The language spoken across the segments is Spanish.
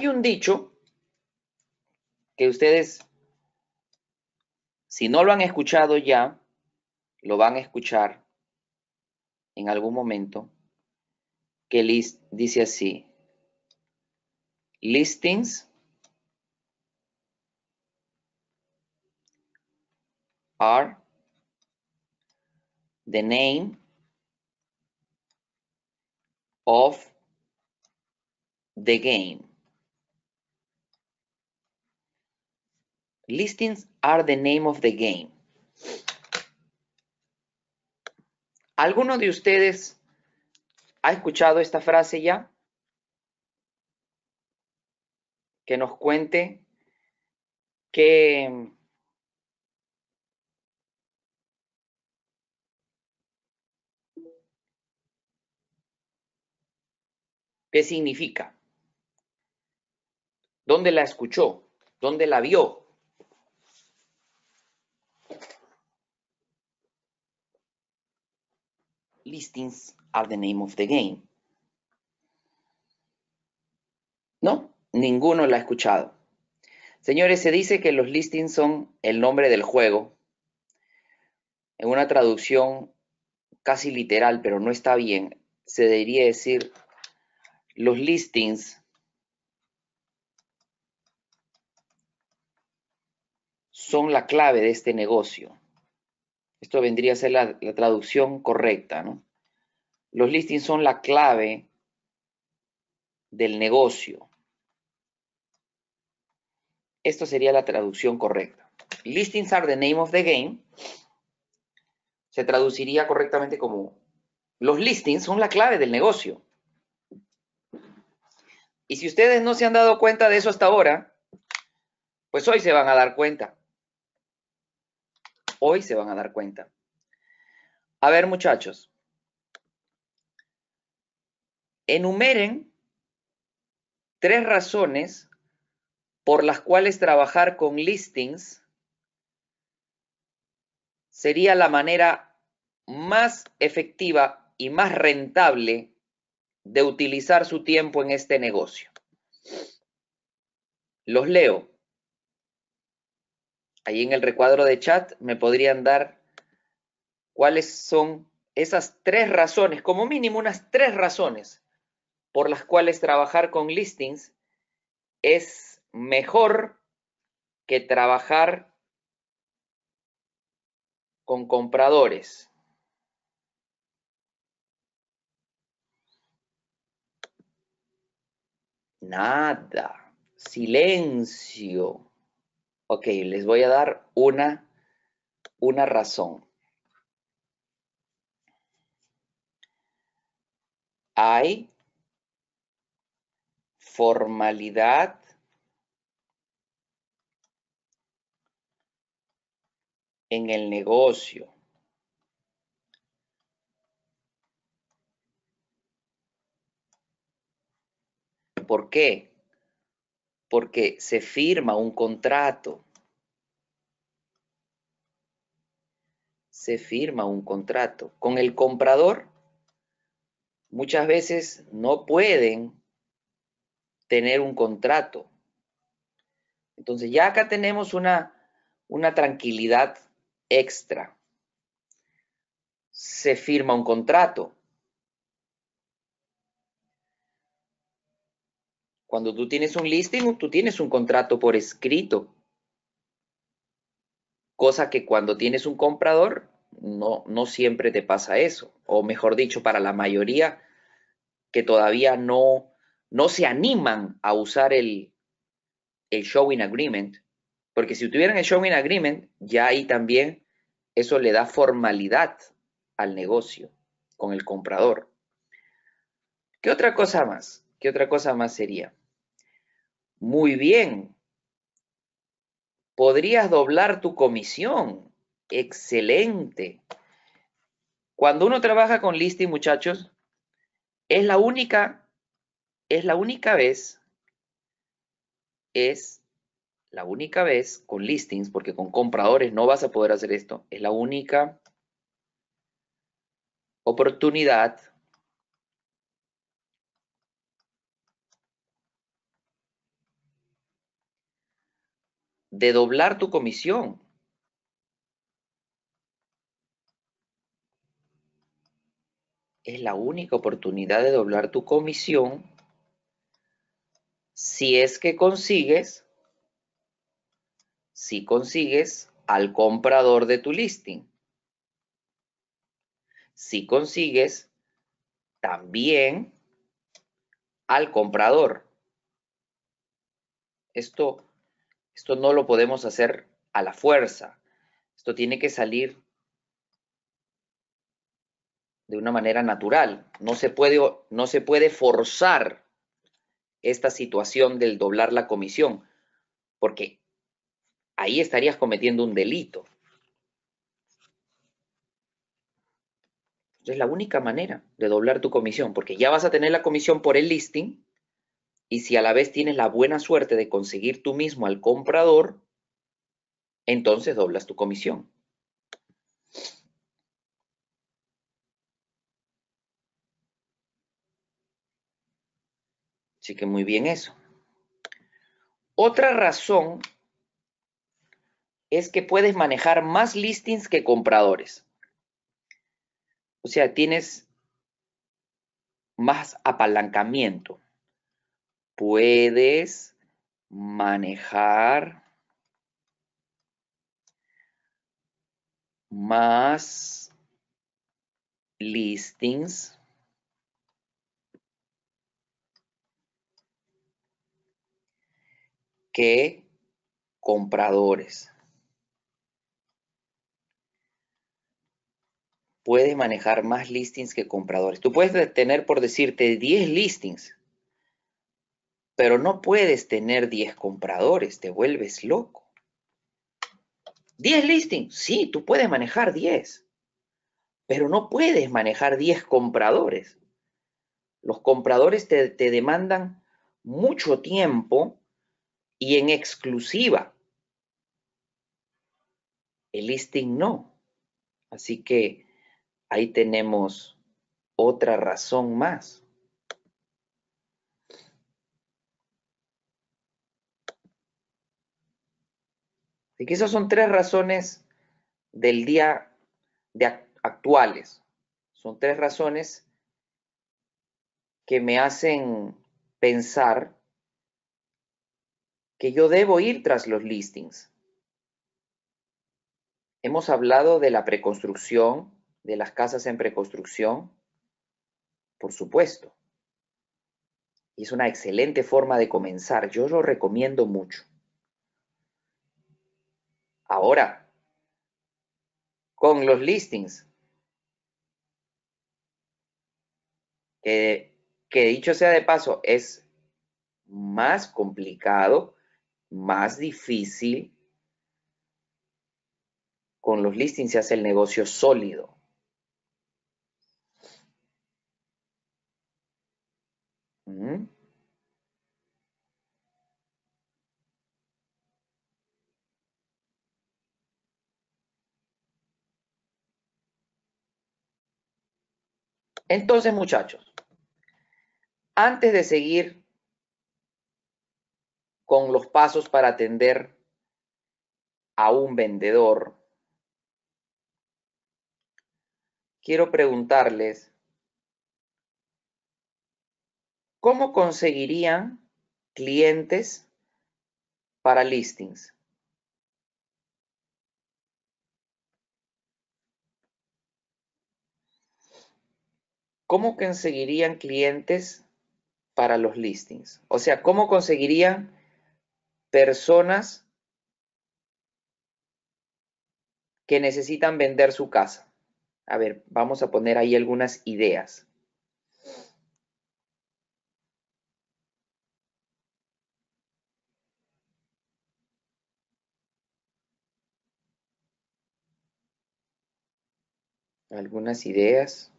Hay un dicho que ustedes, si no lo han escuchado ya, lo van a escuchar en algún momento, que dice así, listings are the name of the game. Listings are the name of the game. ¿Alguno de ustedes ha escuchado esta frase ya? Que nos cuente qué, qué significa. ¿Dónde la escuchó? ¿Dónde la vio? Listings are the name of the game. No, ninguno la ha escuchado. Señores, se dice que los listings son el nombre del juego. En una traducción casi literal, pero no está bien, se debería decir los listings son la clave de este negocio. Esto vendría a ser la, traducción correcta, ¿no? Los listings son la clave del negocio. Esto sería la traducción correcta. Listings are the name of the game. Se traduciría correctamente como los listings son la clave del negocio. Y si ustedes no se han dado cuenta de eso hasta ahora, pues hoy se van a dar cuenta. Hoy se van a dar cuenta. A ver, muchachos. Enumeren tres razones por las cuales trabajar con listings sería la manera más efectiva y más rentable de utilizar su tiempo en este negocio. Los leo. Ahí en el recuadro de chat me podrían dar cuáles son esas tres razones, como mínimo unas tres razones por las cuales trabajar con listings es mejor que trabajar con compradores. Nada. Silencio. Ok, les voy a dar una, una razón. Hay formalidad en el negocio. ¿Por qué? Porque se firma un contrato. Se firma un contrato. Con el comprador, muchas veces no pueden tener un contrato. Entonces ya acá tenemos una, una tranquilidad extra. Se firma un contrato. Cuando tú tienes un listing, tú tienes un contrato por escrito. Cosa que cuando tienes un comprador, no, no siempre te pasa eso. O mejor dicho, para la mayoría que todavía no, no se animan a usar el, el showing agreement. Porque si tuvieran el showing agreement, ya ahí también eso le da formalidad al negocio con el comprador. ¿Qué otra cosa más? ¿Qué otra cosa más sería? Muy bien. Podrías doblar tu comisión. Excelente. Cuando uno trabaja con listing, muchachos, es la única, es la única vez, es la única vez con listings, porque con compradores no vas a poder hacer esto, es la única oportunidad de doblar tu comisión. Es la única oportunidad de doblar tu comisión si es que consigues, si consigues al comprador de tu listing. Si consigues también al comprador. Esto, esto no lo podemos hacer a la fuerza. Esto tiene que salir de una manera natural. No se puede, no se puede forzar esta situación del doblar la comisión, porque ahí estarías cometiendo un delito. Es la única manera de doblar tu comisión, porque ya vas a tener la comisión por el listing y si a la vez tienes la buena suerte de conseguir tú mismo al comprador, entonces doblas tu comisión. Así que muy bien eso. Otra razón es que puedes manejar más listings que compradores. O sea, tienes más apalancamiento. Puedes manejar más listings que compradores. Puedes manejar más listings que compradores. Tú puedes tener, por decirte, 10 listings, pero no puedes tener 10 compradores, te vuelves loco. 10 listings, sí, tú puedes manejar 10, pero no puedes manejar 10 compradores. Los compradores te, te demandan mucho tiempo y en exclusiva. El listing no. Así que ahí tenemos otra razón más. Así que esas son tres razones del día de actuales. Son tres razones que me hacen pensar que yo debo ir tras los listings. Hemos hablado de la preconstrucción, de las casas en preconstrucción, por supuesto. Y es una excelente forma de comenzar. Yo lo recomiendo mucho. Ahora, con los listings, que, dicho sea de paso, es más complicado más difícil. Con los listings se hace el negocio sólido. ¿Mm? Entonces, muchachos, antes de seguir con los pasos para atender a un vendedor, quiero preguntarles, ¿cómo conseguirían clientes para listings? ¿Cómo conseguirían clientes para los listings? O sea, ¿cómo conseguirían personas que necesitan vender su casa. A ver, vamos a poner ahí algunas ideas. Algunas ideas.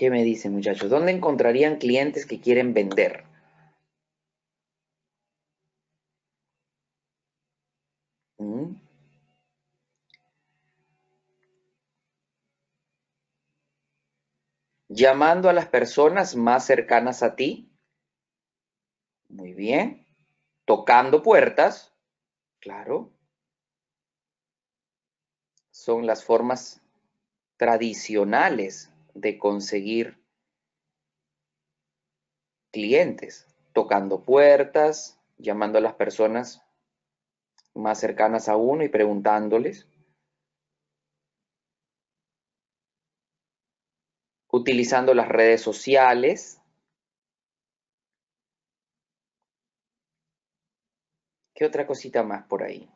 ¿Qué me dicen, muchachos? ¿Dónde encontrarían clientes que quieren vender? ¿Mm? Llamando a las personas más cercanas a ti Muy bien. Tocando puertas. Claro. Son las formas tradicionales de conseguir clientes. Tocando puertas, llamando a las personas más cercanas a uno y preguntándoles. Utilizando las redes sociales. ¿Qué otra cosita más por ahí?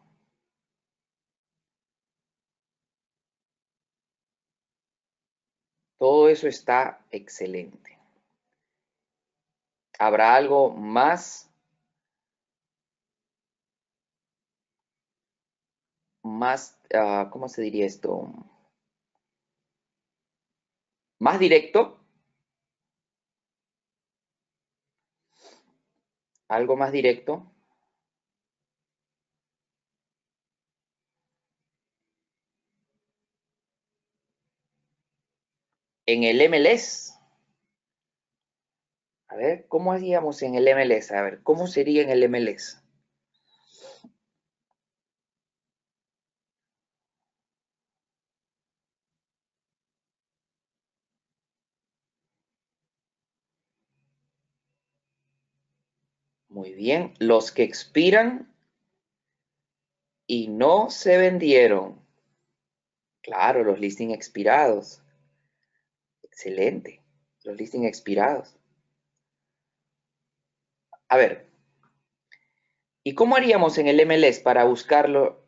Eso está excelente. ¿Habrá algo más? Más, uh, ¿cómo se diría esto? Más directo. Algo más directo. En el MLS. A ver, ¿cómo haríamos en el MLS? A ver, ¿cómo sería en el MLS? Muy bien, los que expiran y no se vendieron. Claro, los listing expirados. Excelente, los listing expirados. A ver, ¿y cómo haríamos en el MLS para buscarlo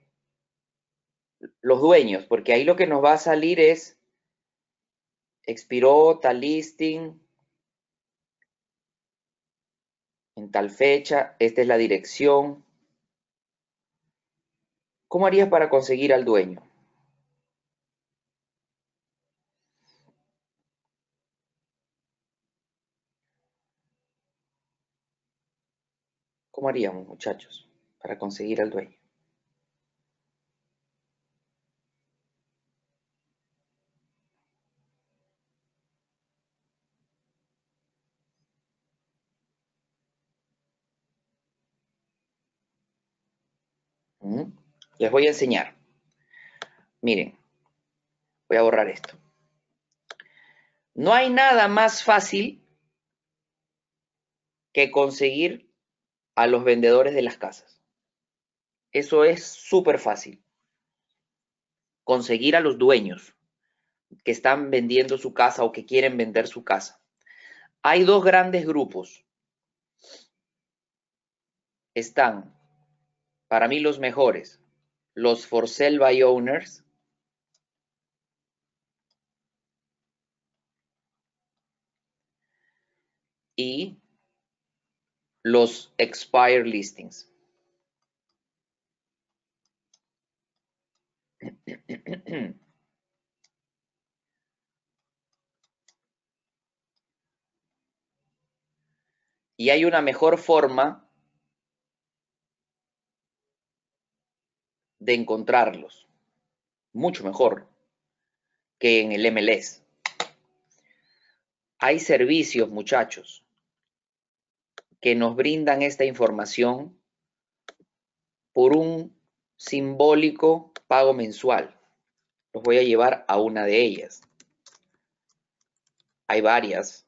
los dueños? Porque ahí lo que nos va a salir es expiró tal listing en tal fecha, esta es la dirección. ¿Cómo harías para conseguir al dueño? ¿Cómo haríamos, muchachos, para conseguir al dueño? Les voy a enseñar. Miren, voy a borrar esto. No hay nada más fácil que conseguir a los vendedores de las casas. Eso es súper fácil. Conseguir a los dueños que están vendiendo su casa o que quieren vender su casa. Hay dos grandes grupos. Están, para mí, los mejores. Los for sale by owners. Y los expire listings. Y hay una mejor forma de encontrarlos, mucho mejor que en el MLS. Hay servicios, muchachos, que nos brindan esta información por un simbólico pago mensual. Los voy a llevar a una de ellas. Hay varias.